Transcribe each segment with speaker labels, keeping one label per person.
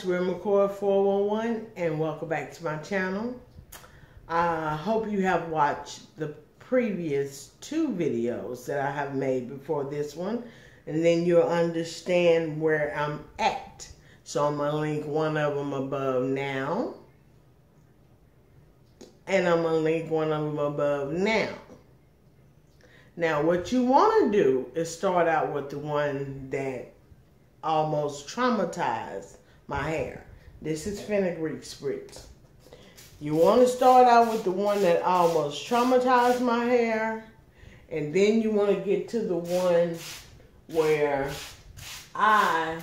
Speaker 1: guys, Real McCoy 411 and welcome back to my channel. I hope you have watched the previous two videos that I have made before this one and then you'll understand where I'm at. So I'm going to link one of them above now and I'm going to link one of them above now. Now what you want to do is start out with the one that almost traumatized my hair. This is fenugreek spritz. You want to start out with the one that almost traumatized my hair. And then you want to get to the one where I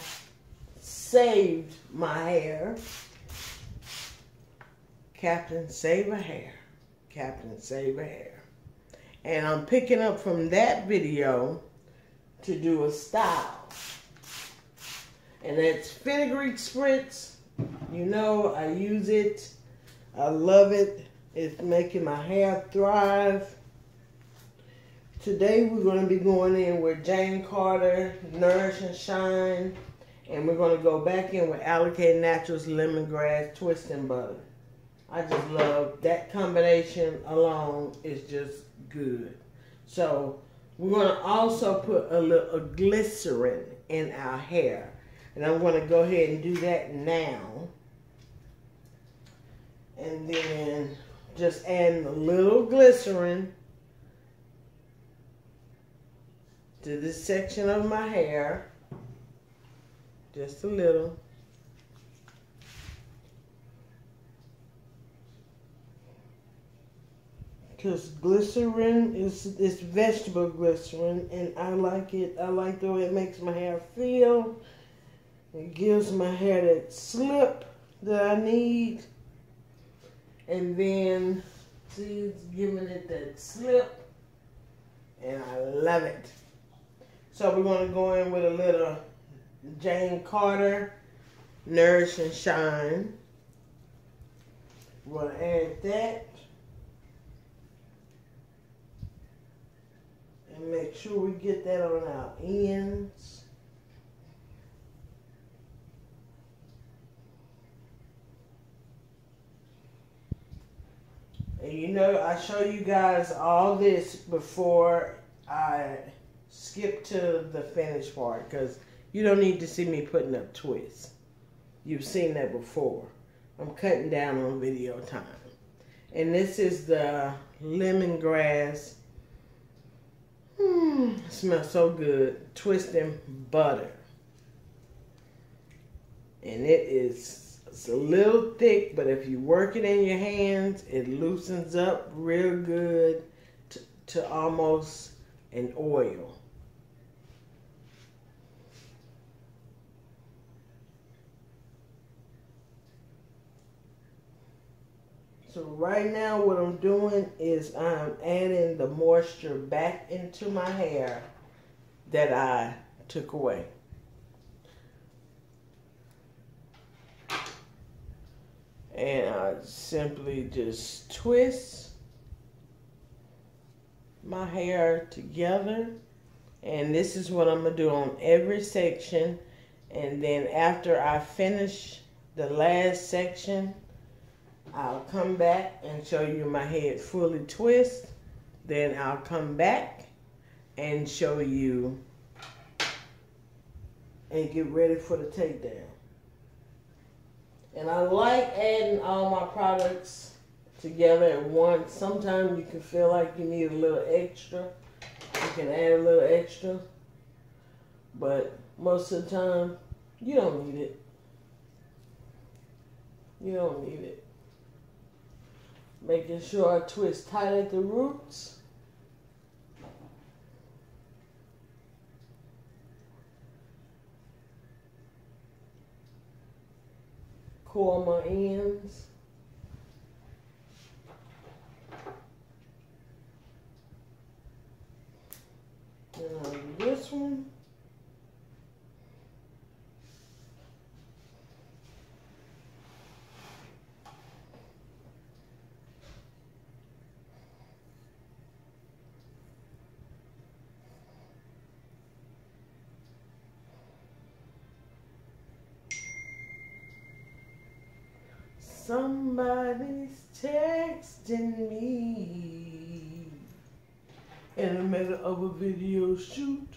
Speaker 1: saved my hair. Captain Save a Hair. Captain Save a Hair. And I'm picking up from that video to do a style and that's fenugreek spritz. You know, I use it. I love it. It's making my hair thrive. Today we're going to be going in with Jane Carter, Nourish and Shine. And we're going to go back in with Alikay Naturals Lemongrass Twist and Butter. I just love that combination alone is just good. So we're going to also put a little glycerin in our hair. And I'm going to go ahead and do that now. And then just add a little glycerin to this section of my hair. Just a little. Because glycerin is, is vegetable glycerin and I like it. I like the way it makes my hair feel. Gives my hair that slip that I need. And then, see, it's giving it that slip. And I love it. So we're going to go in with a little Jane Carter Nourish and Shine. We're going to add that. And make sure we get that on our ends. And you know, I show you guys all this before I skip to the finish part because you don't need to see me putting up twists. You've seen that before. I'm cutting down on video time. And this is the lemongrass. Hmm, smells so good. Twisting butter. And it is it's a little thick, but if you work it in your hands, it loosens up real good to, to almost an oil. So right now what I'm doing is I'm adding the moisture back into my hair that I took away. And I simply just twist my hair together. And this is what I'm gonna do on every section. And then after I finish the last section I'll come back and show you my head fully twist. Then I'll come back and show you and get ready for the takedown and I like adding all my products together at once. Sometimes you can feel like you need a little extra. You can add a little extra. But most of the time, you don't need it. You don't need it. Making sure I twist tight at the roots. Pull my ends. And this one. Somebody's texting me in the middle of a video shoot.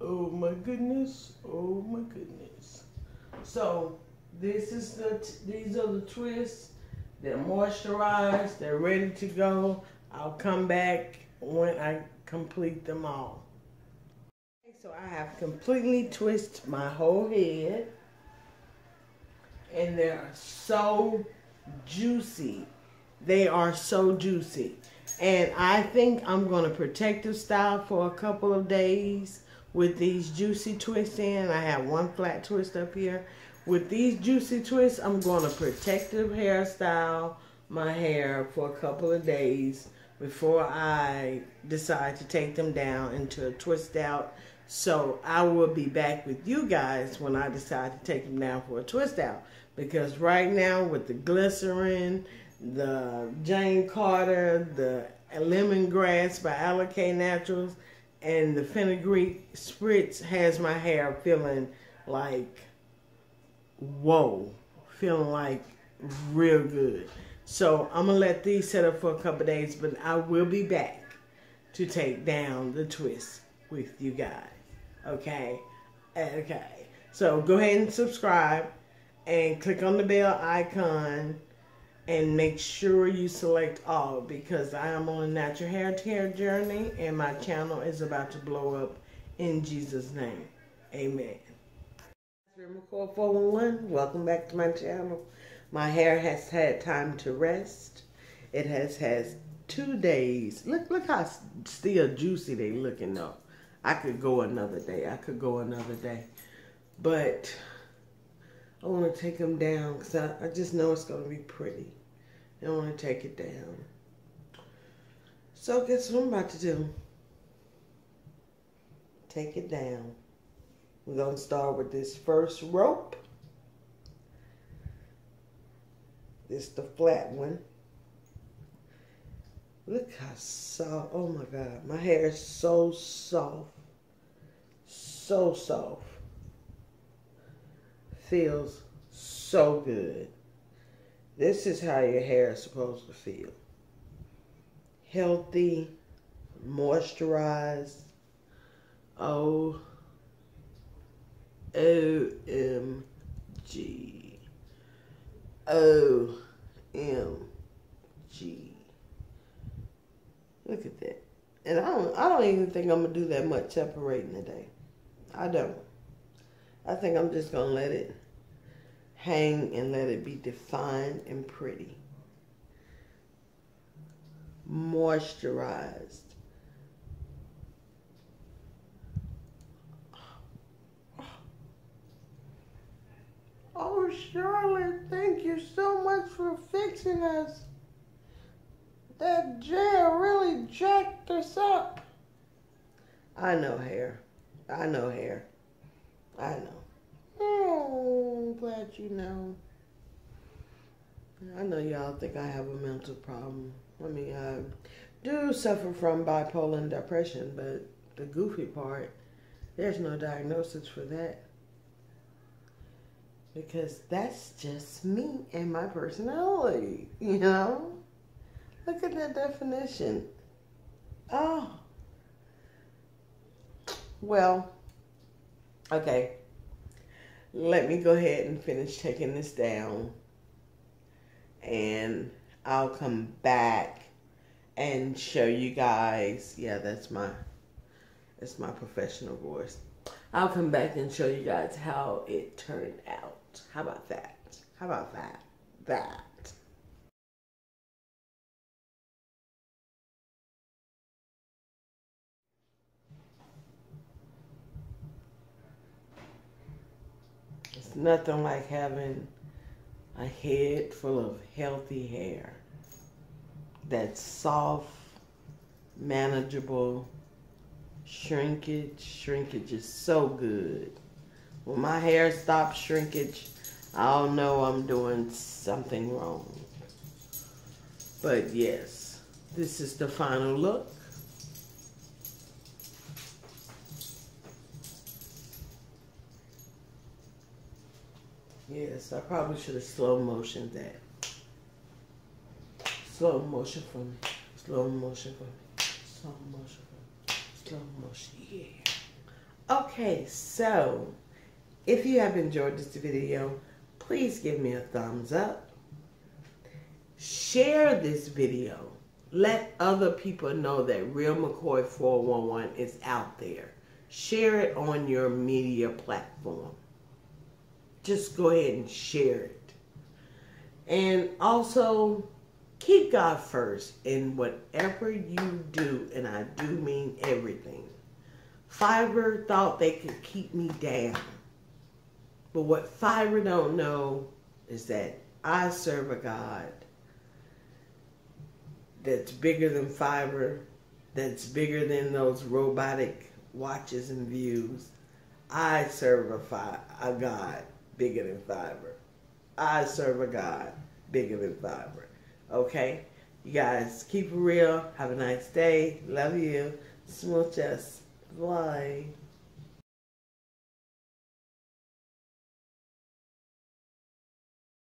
Speaker 1: Oh my goodness. Oh my goodness. So this is the these are the twists. They're moisturized. They're ready to go. I'll come back when I complete them all. So I have completely twisted my whole head. And they're so juicy. They are so juicy. And I think I'm going to protective style for a couple of days with these juicy twists in. I have one flat twist up here. With these juicy twists, I'm going to protective hairstyle my hair for a couple of days before I decide to take them down into a twist out. So I will be back with you guys when I decide to take them down for a twist out. Because right now with the glycerin, the Jane Carter, the lemongrass by Alikay Naturals, and the fenugreek spritz has my hair feeling like whoa, feeling like real good. So I'm gonna let these set up for a couple days, but I will be back to take down the twist with you guys. Okay, okay. So go ahead and subscribe and click on the bell icon and make sure you select all because I am on a natural hair care journey and my channel is about to blow up in Jesus' name. Amen. McCoy 411, welcome back to my channel. My hair has had time to rest. It has had two days. Look, look how still juicy they looking though. I could go another day. I could go another day. But I want to take them down because I, I just know it's going to be pretty. I want to take it down. So guess what I'm about to do? Take it down. We're going to start with this first rope. This the flat one. Look how soft. Oh my God. My hair is so soft. So soft. Feels so good. This is how your hair is supposed to feel. Healthy, moisturized. Oh, OMG. OMG. Look at that. And I don't I don't even think I'm gonna do that much separating today. I don't. I think I'm just gonna let it hang and let it be defined and pretty. Moisturized. Oh, Charlotte, thank you so much for fixing us. That gel really jacked us up. I know hair. I know hair. I know. Glad you know. I know y'all think I have a mental problem. I mean, I do suffer from bipolar and depression, but the goofy part, there's no diagnosis for that because that's just me and my personality, you know? Look at that definition. Oh. Well, okay. Let me go ahead and finish taking this down. And I'll come back and show you guys. Yeah, that's my that's my professional voice. I'll come back and show you guys how it turned out. How about that? How about that? That. Nothing like having a head full of healthy hair that's soft, manageable, shrinkage. Shrinkage is so good. When my hair stops shrinkage, I'll know I'm doing something wrong. But yes, this is the final look. Yes, I probably should have slow motioned that. Slow motion for me. Slow motion for me. Slow motion for me. Slow motion. Yeah. Okay, so if you have enjoyed this video, please give me a thumbs up. Share this video. Let other people know that Real McCoy 411 is out there. Share it on your media platform. Just go ahead and share it. And also, keep God first in whatever you do, and I do mean everything. Fiverr thought they could keep me down. But what Fiverr don't know is that I serve a God that's bigger than Fiverr, that's bigger than those robotic watches and views. I serve a, fi- a God bigger than Fiverr. I serve a God bigger than Fiverr. Okay? You guys keep it real. Have a nice day. Love you. Smooches. Bye.